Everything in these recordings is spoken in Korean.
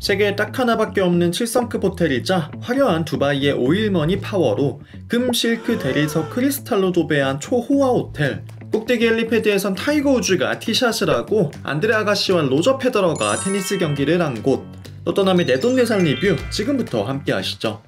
세계에 딱 하나밖에 없는 7성급 호텔이자 화려한 두바이의 오일머니 파워로 금, 실크, 대리석, 크리스탈로 도배한 초호화 호텔. 꼭대기 helipad에선 타이거 우즈가 티샷을 하고 안드레 애거시와 로저 페더러가 테니스 경기를 한 곳. 또 떠남의 내돈내산 리뷰 지금부터 함께 하시죠.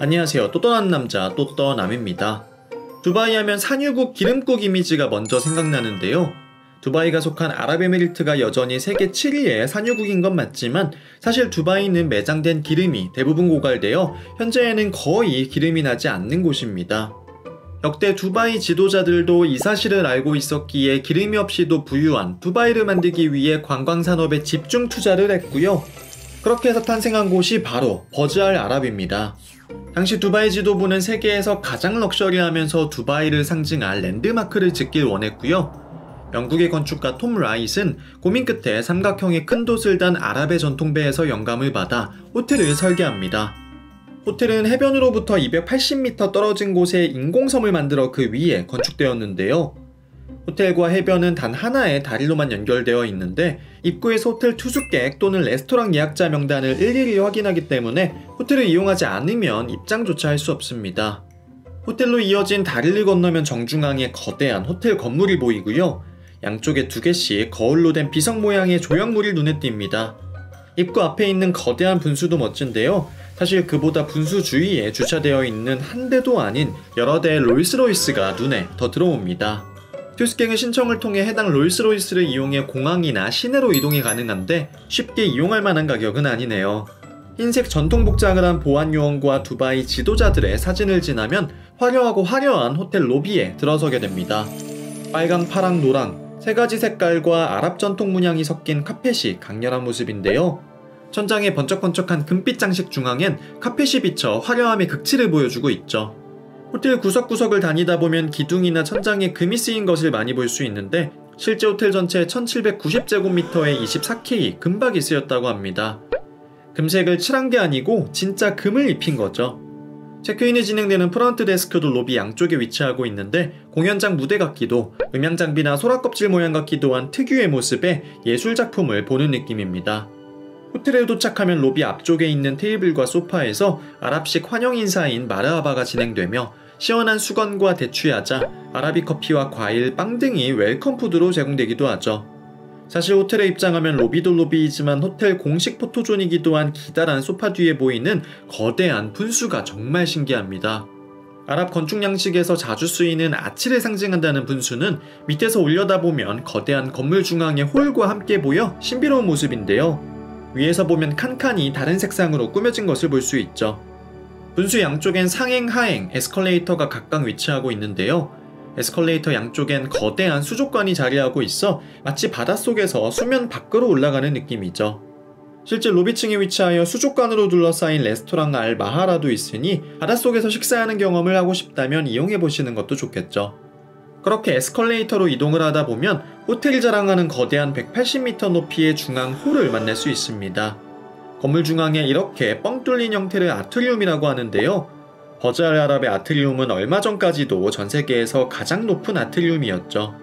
안녕하세요. 또 떠난 남자 또 떠남입니다. 두바이 하면 산유국 기름국 이미지가 먼저 생각나는데요. 두바이가 속한 아랍에미리트가 여전히 세계 7위의 산유국인 건 맞지만 사실 두바이는 매장된 기름이 대부분 고갈되어 현재에는 거의 기름이 나지 않는 곳입니다. 역대 두바이 지도자들도 이 사실을 알고 있었기에 기름이 없이도 부유한 두바이를 만들기 위해 관광산업에 집중 투자를 했고요. 그렇게 해서 탄생한 곳이 바로 버즈알 아랍입니다. 당시 두바이 지도부는 세계에서 가장 럭셔리하면서 두바이를 상징할 랜드마크를 짓길 원했고요. 영국의 건축가 톰 라잇은 고민 끝에 삼각형의 큰 돛을 단 아랍의 전통배에서 영감을 받아 호텔을 설계합니다. 호텔은 해변으로부터 280m 떨어진 곳에 인공섬을 만들어 그 위에 건축되었는데요. 호텔과 해변은 단 하나의 다리로만 연결되어 있는데 입구에서 호텔 투숙객 또는 레스토랑 예약자 명단을 일일이 확인하기 때문에 호텔을 이용하지 않으면 입장조차 할 수 없습니다. 호텔로 이어진 다리를 건너면 정중앙에 거대한 호텔 건물이 보이고요. 양쪽에 두 개씩 거울로 된 비석 모양의 조형물이 눈에 띕니다. 입구 앞에 있는 거대한 분수도 멋진데요. 사실 그보다 분수 주위에 주차되어 있는 한 대도 아닌 여러 대의 롤스로이스가 눈에 더 들어옵니다. 투스갱은 신청을 통해 해당 롤스로이스를 이용해 공항이나 시내로 이동이 가능한데 쉽게 이용할 만한 가격은 아니네요. 흰색 전통 복장을 한 보안 요원과 두바이 지도자들의 사진을 지나면 화려하고 화려한 호텔 로비에 들어서게 됩니다. 빨강, 파랑, 노랑 세 가지 색깔과 아랍 전통 문양이 섞인 카펫이 강렬한 모습인데요. 천장에 번쩍번쩍한 금빛 장식 중앙엔 카펫이 비쳐 화려함의 극치를 보여주고 있죠. 호텔 구석구석을 다니다 보면 기둥이나 천장에 금이 쓰인 것을 많이 볼 수 있는데 실제 호텔 전체 1790제곱미터에 24K 금박이 쓰였다고 합니다. 금색을 칠한 게 아니고 진짜 금을 입힌 거죠. 체크인이 진행되는 프런트 데스크도 로비 양쪽에 위치하고 있는데 공연장 무대 같기도 음향 장비나 소라 껍질 모양 같기도 한 특유의 모습의 예술 작품을 보는 느낌입니다. 호텔에 도착하면 로비 앞쪽에 있는 테이블과 소파에서 아랍식 환영 인사인 마르하바가 진행되며 시원한 수건과 대추야자, Arabic 커피와 과일, 빵 등이 welcome food로 제공되기도 하죠. 사실 호텔에 입장하면 로비도 로비이지만 호텔 공식 포토존이기도 한 기다란 소파 뒤에 보이는 거대한 분수가 정말 신기합니다. 아랍 건축 양식에서 자주 쓰이는 아치를 상징한다는 분수는 밑에서 올려다보면 거대한 건물 중앙의 홀과 함께 보여 신비로운 모습인데요. 위에서 보면 칸칸이 다른 색상으로 꾸며진 것을 볼 수 있죠. 분수 양쪽엔 상행, 하행, 에스컬레이터가 각각 위치하고 있는데요. 에스컬레이터 양쪽엔 거대한 수족관이 자리하고 있어 마치 바닷속에서 수면 밖으로 올라가는 느낌이죠. 실제 로비층에 위치하여 수족관으로 둘러싸인 레스토랑 알 마하라도 있으니 바닷속에서 식사하는 경험을 하고 싶다면 이용해 보시는 것도 좋겠죠. 그렇게 에스컬레이터로 이동을 하다 보면 호텔이 자랑하는 거대한 180m 높이의 중앙 홀을 만날 수 있습니다. 건물 중앙에 이렇게 뻥 뚫린 형태를 아트리움이라고 하는데요. 버즈알 아랍의 아트리움은 얼마 전까지도 전 세계에서 가장 높은 아트리움이었죠.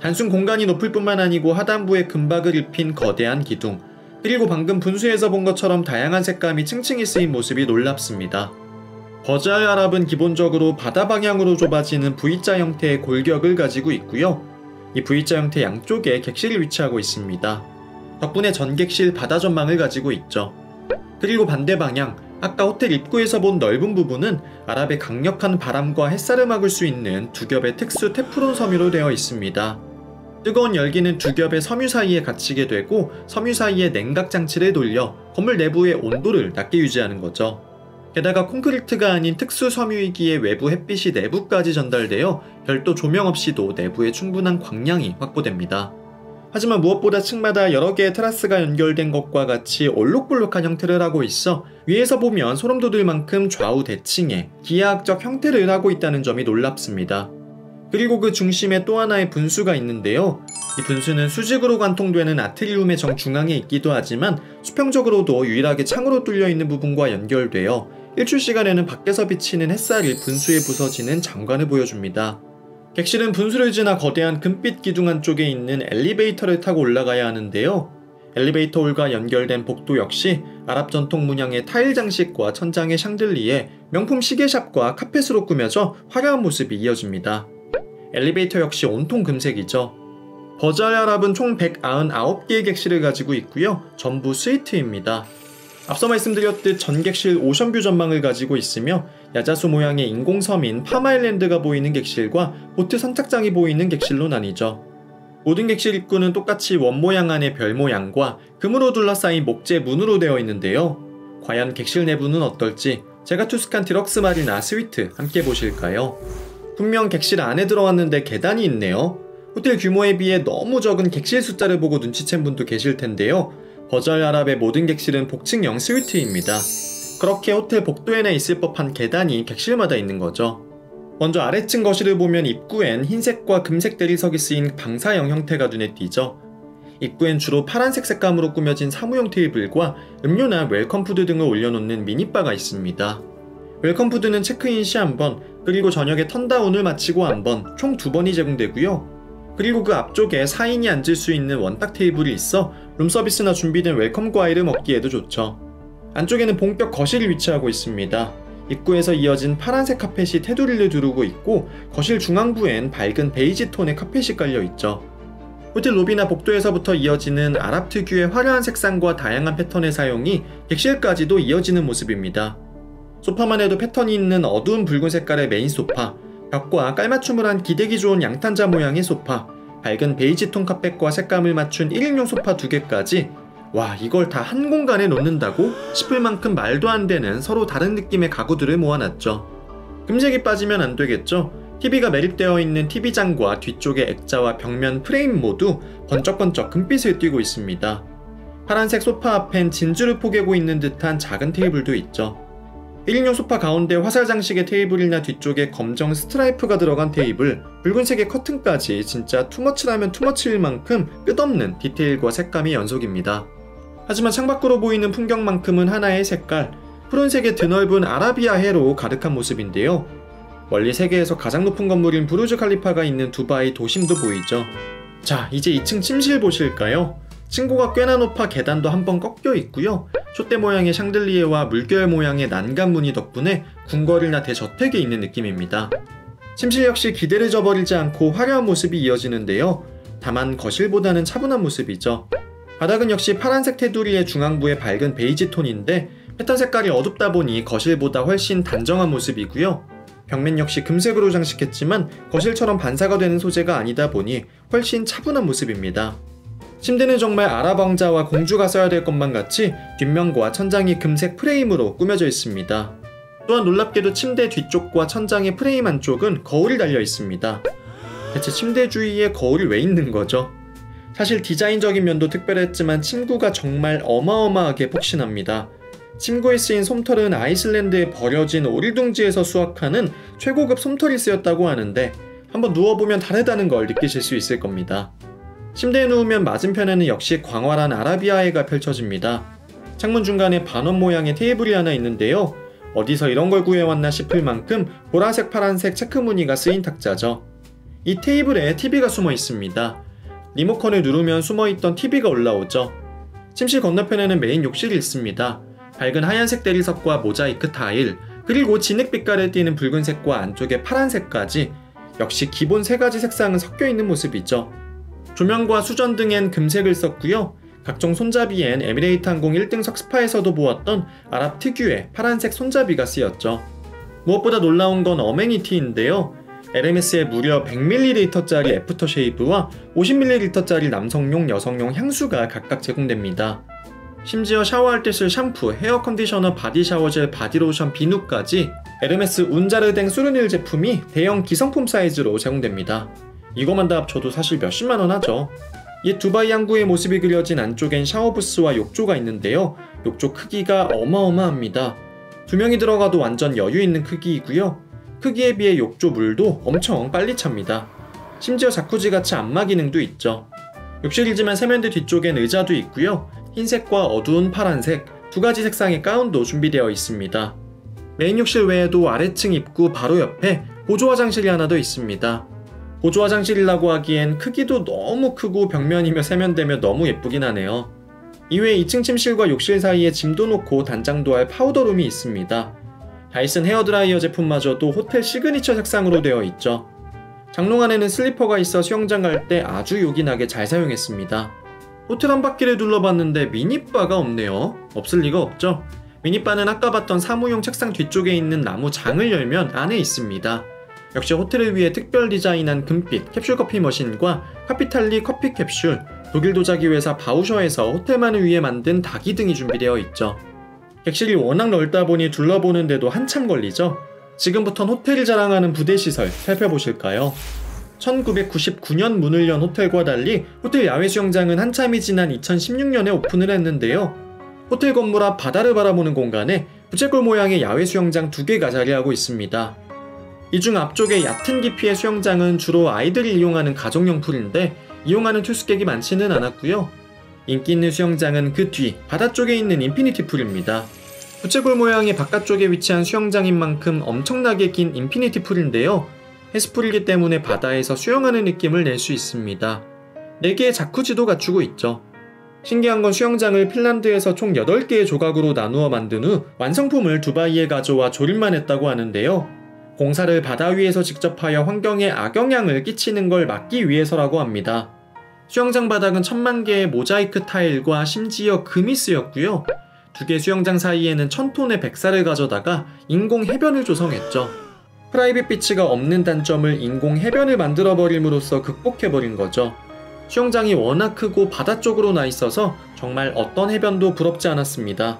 단순 공간이 높을 뿐만 아니고 하단부에 금박을 입힌 거대한 기둥, 그리고 방금 분수에서 본 것처럼 다양한 색감이 층층이 쓰인 모습이 놀랍습니다. 버즈알 아랍은 기본적으로 바다 방향으로 좁아지는 V자 형태의 골격을 가지고 있고요. 이 V자 형태 양쪽에 객실이 위치하고 있습니다. 덕분에 전객실 바다 전망을 가지고 있죠. 그리고 반대 방향, 아까 호텔 입구에서 본 넓은 부분은 아랍의 강력한 바람과 햇살을 막을 수 있는 두 겹의 특수 테프론 섬유로 되어 있습니다. 뜨거운 열기는 두 겹의 섬유 사이에 갇히게 되고 섬유 사이에 냉각 장치를 돌려 건물 내부의 온도를 낮게 유지하는 거죠. 게다가 콘크리트가 아닌 특수 섬유이기에 외부 햇빛이 내부까지 전달되어 별도 조명 없이도 내부에 충분한 광량이 확보됩니다. 하지만 무엇보다 층마다 여러 개의 테라스가 연결된 것과 같이 올록볼록한 형태를 하고 있어 위에서 보면 소름 돋을 만큼 좌우 대칭에 기하학적 형태를 하고 있다는 점이 놀랍습니다. 그리고 그 중심에 또 하나의 분수가 있는데요. 이 분수는 수직으로 관통되는 아트리움의 정중앙에 있기도 하지만 수평적으로도 유일하게 창으로 뚫려 있는 부분과 연결되어 일출 시간에는 밖에서 비치는 햇살이 분수에 부서지는 장관을 보여줍니다. 객실은 분수를 지나 거대한 금빛 기둥 안쪽에 있는 엘리베이터를 타고 올라가야 하는데요. 엘리베이터 홀과 연결된 복도 역시 아랍 전통 문양의 타일 장식과 천장의 샹들리에 명품 시계샵과 카펫으로 꾸며져 화려한 모습이 이어집니다. 엘리베이터 역시 온통 금색이죠. 버자알 아랍은 총 199개의 객실을 가지고 있고요. 전부 스위트입니다. 앞서 말씀드렸듯 전객실 오션뷰 전망을 가지고 있으며 야자수 모양의 인공섬인 팜 아일랜드가 보이는 객실과 보트 선착장이 보이는 객실로 나뉘죠. 모든 객실 입구는 똑같이 원 모양 안에 별 모양과 금으로 둘러싸인 목재 문으로 되어 있는데요. 과연 객실 내부는 어떨지 제가 투숙한 deluxe marina suite 함께 보실까요? 분명 객실 안에 들어왔는데 계단이 있네요. 호텔 규모에 비해 너무 적은 객실 숫자를 보고 눈치챈 분도 계실 텐데요. 버즈 알 아랍의 모든 객실은 복층형 suite입니다. 그렇게 호텔 복도에나 있을 법한 계단이 객실마다 있는 거죠. 먼저 아래층 거실을 보면 입구엔 흰색과 금색 대리석이 쓰인 방사형 형태가 눈에 띄죠. 입구엔 주로 파란색 색감으로 꾸며진 사무용 테이블과 음료나 welcome food 등을 올려놓는 미니바가 있습니다. welcome food는 체크인 시 한 번, 그리고 저녁에 turndown을 마치고 한 번, 총 두 번이 제공되고요. 그리고 그 앞쪽에 4인이 앉을 수 있는 원탁 테이블이 있어 룸서비스나 준비된 welcome 과일을 먹기에도 좋죠. 안쪽에는 본격 거실이 위치하고 있습니다. 입구에서 이어진 파란색 카펫이 테두리를 두르고 있고 거실 중앙부엔 밝은 베이지 톤의 카펫이 깔려 있죠. 호텔 로비나 복도에서부터 이어지는 아랍 특유의 화려한 색상과 다양한 패턴의 사용이 객실까지도 이어지는 모습입니다. 소파만 해도 패턴이 있는 어두운 붉은 색깔의 메인 소파, 벽과 깔맞춤을 한 기대기 좋은 양탄자 모양의 소파, 밝은 베이지 톤 카펫과 색감을 맞춘 1인용 소파 두 개까지 와 이걸 다 한 공간에 놓는다고 싶을 만큼 말도 안 되는 서로 다른 느낌의 가구들을 모아놨죠. 금색이 빠지면 안 되겠죠. TV가 매립되어 있는 TV장과 뒤쪽의 액자와 벽면 프레임 모두 번쩍번쩍 금빛을 띠고 있습니다. 파란색 소파 앞엔 진주를 포개고 있는 듯한 작은 테이블도 있죠. 1인용 소파 가운데 화살 장식의 테이블이나 뒤쪽에 검정 스트라이프가 들어간 테이블, 붉은색의 커튼까지 진짜 투머치라면 투머치일 만큼 끝없는 디테일과 색감의 연속입니다. 하지만 창밖으로 보이는 풍경만큼은 하나의 색깔, 푸른색의 드넓은 아라비아 해로 가득한 모습인데요. 멀리 세계에서 가장 높은 건물인 부르즈 칼리파가 있는 두바이 도심도 보이죠. 자, 이제 2층 침실 보실까요? 층고가 꽤나 높아 계단도 한 번 꺾여 있고요. 촛대 모양의 샹들리에와 물결 모양의 난간 무늬 덕분에 궁궐이나 대저택에 있는 느낌입니다. 침실 역시 기대를 저버리지 않고 화려한 모습이 이어지는데요. 다만 거실보다는 차분한 모습이죠. 바닥은 역시 파란색 테두리의 중앙부의 밝은 베이지 톤인데 패턴 색깔이 어둡다 보니 거실보다 훨씬 단정한 모습이고요. 벽면 역시 금색으로 장식했지만 거실처럼 반사가 되는 소재가 아니다 보니 훨씬 차분한 모습입니다. 침대는 정말 아랍 왕자와 공주가 써야 될 것만 같이 뒷면과 천장이 금색 프레임으로 꾸며져 있습니다. 또한 놀랍게도 침대 뒤쪽과 천장의 프레임 안쪽은 거울이 달려 있습니다. 대체 침대 주위에 거울이 왜 있는 거죠? 사실 디자인적인 면도 특별했지만 침구가 정말 어마어마하게 폭신합니다. 침구에 쓰인 솜털은 아이슬란드에 버려진 오리둥지에서 수확하는 최고급 솜털이 쓰였다고 하는데 한번 누워보면 다르다는 걸 느끼실 수 있을 겁니다. 침대에 누우면 맞은편에는 역시 광활한 아라비아해가 펼쳐집니다. 창문 중간에 반원 모양의 테이블이 하나 있는데요. 어디서 이런 걸 구해왔나 싶을 만큼 보라색 파란색 체크 무늬가 쓰인 탁자죠. 이 테이블에 TV가 숨어 있습니다. 리모컨을 누르면 숨어있던 TV가 올라오죠. 침실 건너편에는 메인 욕실이 있습니다. 밝은 하얀색 대리석과 모자이크 타일, 그리고 진흙빛깔을 띠는 붉은색과 안쪽에 파란색까지 역시 기본 세 가지 색상은 섞여 있는 모습이죠. 조명과 수전 등엔 금색을 썼고요. 각종 손잡이엔 에미레이트 항공 1등석 스파에서도 보았던 아랍 특유의 파란색 손잡이가 쓰였죠. 무엇보다 놀라운 건 amenity인데요. 에르메스의 무려 100ml짜리 aftershave와 50ml짜리 남성용, 여성용 향수가 각각 제공됩니다. 심지어 샤워할 때 쓸 샴푸, hair conditioner, body shower gel, 바디로션, 비누까지 에르메스 Un Jardin sur le Nil 제품이 대형 기성품 사이즈로 제공됩니다. 이거만 다 합쳐도 사실 몇십만원 하죠. 옛 두바이 항구의 모습이 그려진 안쪽엔 샤워부스와 욕조가 있는데요. 욕조 크기가 어마어마합니다. 두 명이 들어가도 완전 여유 있는 크기이고요. 크기에 비해 욕조 물도 엄청 빨리 찹니다. 심지어 자쿠지 같이 안마 기능도 있죠. 욕실이지만 세면대 뒤쪽엔 의자도 있고요. 흰색과 어두운 파란색 두 가지 색상의 가운도 준비되어 있습니다. 메인 욕실 외에도 아래층 입구 바로 옆에 보조 화장실이 하나 더 있습니다. 보조 화장실이라고 하기엔 크기도 너무 크고 벽면이며 세면대며 너무 예쁘긴 하네요. 이외에 2층 침실과 욕실 사이에 짐도 놓고 단장도 할 powder room이 있습니다. 다이슨 헤어드라이어 제품마저도 호텔 시그니처 색상으로 되어 있죠. 장롱 안에는 슬리퍼가 있어 수영장 갈 때 아주 요긴하게 잘 사용했습니다. 호텔 한 바퀴를 둘러봤는데 미니바가 없네요. 없을 리가 없죠. 미니바는 아까 봤던 사무용 책상 뒤쪽에 있는 나무 장을 열면 안에 있습니다. 역시 호텔을 위해 특별 디자인한 금빛 캡슐 커피 머신과 Caffitaly 커피 캡슐, 독일 도자기 회사 바우셔에서 호텔만을 위해 만든 닭이 등이 준비되어 있죠. 객실이 워낙 넓다 보니 둘러보는데도 한참 걸리죠. 지금부턴 호텔을 자랑하는 부대시설 살펴보실까요? 1999년 문을 연 호텔과 달리 호텔 야외 수영장은 한참이 지난 2016년에 오픈을 했는데요. 호텔 건물 앞 바다를 바라보는 공간에 부채꼴 모양의 야외 수영장 두 개가 자리하고 있습니다. 이 중 앞쪽의 얕은 깊이의 수영장은 주로 아이들이 이용하는 가정용 풀인데 이용하는 투숙객이 많지는 않았고요. 인기 있는 수영장은 그 뒤 바다 쪽에 있는 infinity pool입니다. 부채꼴 모양의 바깥쪽에 위치한 수영장인 만큼 엄청나게 긴 infinity pool인데요. 해수풀이기 때문에 바다에서 수영하는 느낌을 낼 수 있습니다. 4개의 자쿠지도 갖추고 있죠. 신기한 건 수영장을 핀란드에서 총 8개의 조각으로 나누어 만든 후 완성품을 두바이에 가져와 조립만 했다고 하는데요. 공사를 바다 위에서 직접 하여 환경에 악영향을 끼치는 걸 막기 위해서라고 합니다. 수영장 바닥은 천만 개의 모자이크 타일과 심지어 금이 쓰였고요. 두 개 수영장 사이에는 천 톤의 백사를 가져다가 인공 해변을 조성했죠. private beach가 없는 단점을 인공 해변을 만들어 버림으로써 극복해 버린 거죠. 수영장이 워낙 크고 바다 쪽으로 나 있어서 정말 어떤 해변도 부럽지 않았습니다.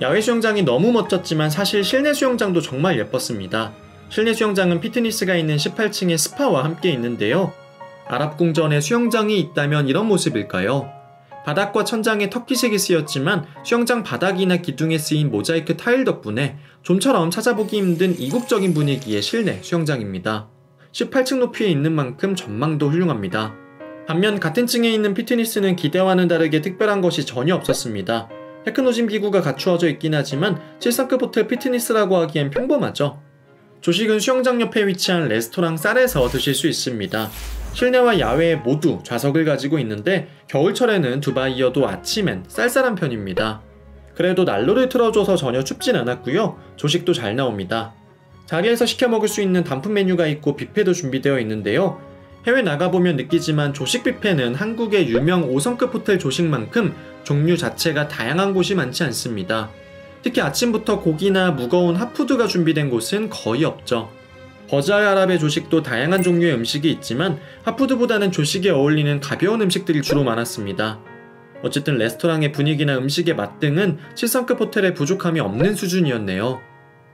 야외 수영장이 너무 멋졌지만 사실 실내 수영장도 정말 예뻤습니다. 실내 수영장은 피트니스가 있는 18층의 스파와 함께 있는데요. 아랍 궁전에 수영장이 있다면 이런 모습일까요? 바닥과 천장에 터키색이 쓰였지만 수영장 바닥이나 기둥에 쓰인 모자이크 타일 덕분에 좀처럼 찾아보기 힘든 이국적인 분위기의 실내 수영장입니다. 18층 높이에 있는 만큼 전망도 훌륭합니다. 반면 같은 층에 있는 피트니스는 기대와는 다르게 특별한 것이 전혀 없었습니다. 테크노짐 기구가 갖추어져 있긴 하지만 7성급 호텔 피트니스라고 하기엔 평범하죠. 조식은 수영장 옆에 위치한 레스토랑 쌀에서 드실 수 있습니다. 실내와 야외 모두 좌석을 가지고 있는데 겨울철에는 두바이여도 아침엔 쌀쌀한 편입니다. 그래도 난로를 틀어줘서 전혀 춥진 않았고요. 조식도 잘 나옵니다. 자리에서 시켜 먹을 수 있는 단품 메뉴가 있고 뷔페도 준비되어 있는데요. 해외 나가보면 느끼지만 조식 뷔페는 한국의 유명 5성급 호텔 조식만큼 종류 자체가 다양한 곳이 많지 않습니다. 특히 아침부터 고기나 무거운 hot food가 준비된 곳은 거의 없죠. 버즈 알 아랍의 조식도 다양한 종류의 음식이 있지만 hot food보다는 조식에 어울리는 가벼운 음식들이 주로 많았습니다. 어쨌든 레스토랑의 분위기나 음식의 맛 등은 7성급 호텔에 부족함이 없는 수준이었네요.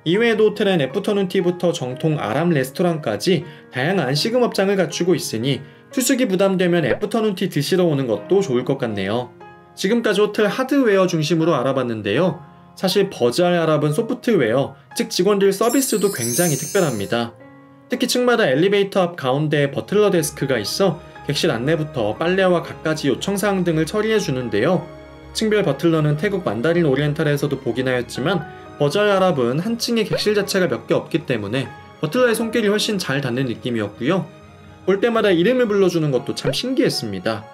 이외에도 호텔은 afternoon tea부터 정통 아랍 레스토랑까지 다양한 식음업장을 갖추고 있으니 투숙이 부담되면 afternoon tea 드시러 오는 것도 좋을 것 같네요. 지금까지 호텔 하드웨어 중심으로 알아봤는데요. 사실 버즈알 아랍은 소프트웨어, 즉 직원들 서비스도 굉장히 특별합니다. 특히 층마다 엘리베이터 앞 가운데에 버틀러 데스크가 있어 객실 안내부터 빨래와 갖가지 요청사항 등을 처리해 주는데요. 층별 버틀러는 태국 만다린 오리엔탈에서도 보긴 하였지만 버즈알 아랍은 한 층에 객실 자체가 몇 개 없기 때문에 버틀러의 손길이 훨씬 잘 닿는 느낌이었고요. 올 때마다 이름을 불러주는 것도 참 신기했습니다.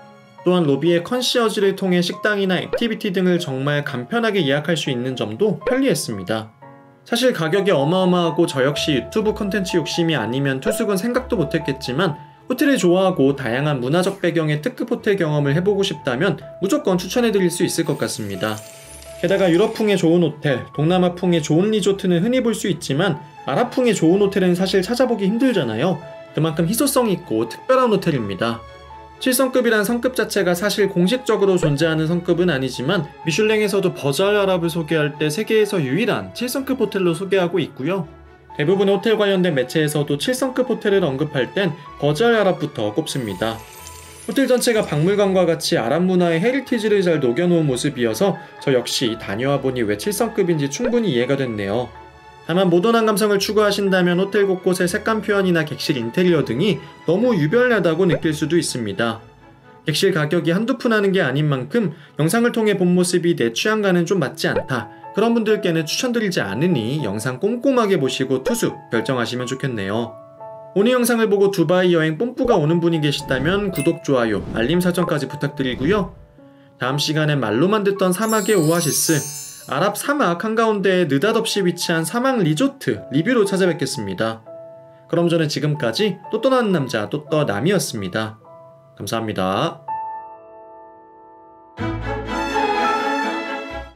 또한 로비의 concierge를 통해 식당이나 activity 등을 정말 간편하게 예약할 수 있는 점도 편리했습니다. 사실 가격이 어마어마하고 저 역시 유튜브 컨텐츠 욕심이 아니면 투숙은 생각도 못했겠지만 호텔을 좋아하고 다양한 문화적 배경의 특급 호텔 경험을 해보고 싶다면 무조건 추천해드릴 수 있을 것 같습니다. 게다가 유럽풍의 좋은 호텔, 동남아풍의 좋은 리조트는 흔히 볼 수 있지만 아랍풍의 좋은 호텔은 사실 찾아보기 힘들잖아요. 그만큼 희소성 있고 특별한 호텔입니다. 7성급이란 성급 자체가 사실 공식적으로 존재하는 성급은 아니지만 미슐랭에서도 버즈 알 아랍을 소개할 때 세계에서 유일한 7성급 호텔로 소개하고 있고요. 대부분의 호텔 관련된 매체에서도 7성급 호텔을 언급할 땐 버즈 알 아랍부터 꼽습니다. 호텔 전체가 박물관과 같이 아랍 문화의 heritage를 잘 녹여놓은 모습이어서 저 역시 다녀와 보니 왜 7성급인지 충분히 이해가 됐네요. 다만 모던한 감성을 추구하신다면 호텔 곳곳의 색감 표현이나 객실 인테리어 등이 너무 유별나다고 느낄 수도 있습니다. 객실 가격이 한두 푼 하는 게 아닌 만큼 영상을 통해 본 모습이 내 취향과는 좀 맞지 않다. 그런 분들께는 추천드리지 않으니 영상 꼼꼼하게 보시고 투수 결정하시면 좋겠네요. 오늘 영상을 보고 두바이 여행 뽐뿌가 오는 분이 계시다면 구독, 좋아요, 알림 설정까지 부탁드리고요. 다음 시간엔 말로만 듣던 사막의 오아시스, 아랍 사막 한가운데에 느닷없이 위치한 사막 리조트 리뷰로 찾아뵙겠습니다. 그럼 저는 지금까지 또 떠나는 남자 또떠남이었습니다. 감사합니다.